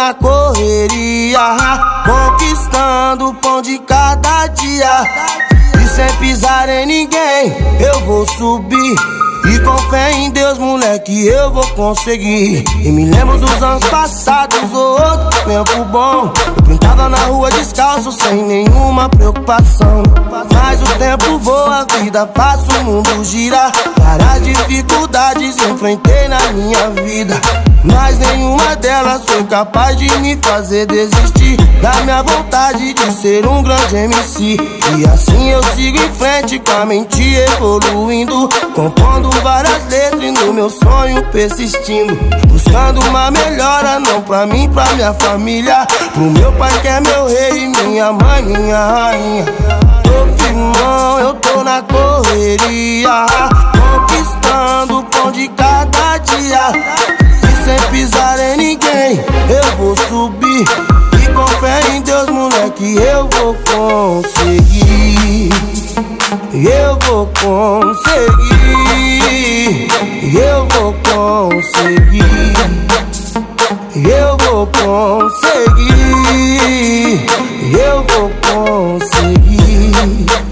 na correria, conquistando o pão de cada dia. E sem pisar em ninguém, eu vou subir. E com fé em Deus, moleque, eu vou conseguir. E me lembro dos anos passados, outro tempo bom. Eu pintava na rua descalço, sem nenhuma preocupação. Mas o tempo voa, a vida passa, o mundo gira. Várias dificuldades enfrentei na minha vida. Mas delas foi capaz de me fazer desistir. Da minha vontade de ser um grande MC E assim eu sigo em frente com a mente evoluindo Compondo várias letras e no meu sonho persistindo. Buscando uma melhora, não pra mim, pra minha família. Pro meu pai que é meu rei, minha mãe, minha rainha. Tô firmão, eu tô na correria. Conquistando o pão de cada dia sem pisar em ninguém. Eu vou subir e com fé em Deus, moleque, eu vou conseguir. Eu vou conseguir. Eu vou conseguir. Eu vou conseguir. Eu vou conseguir.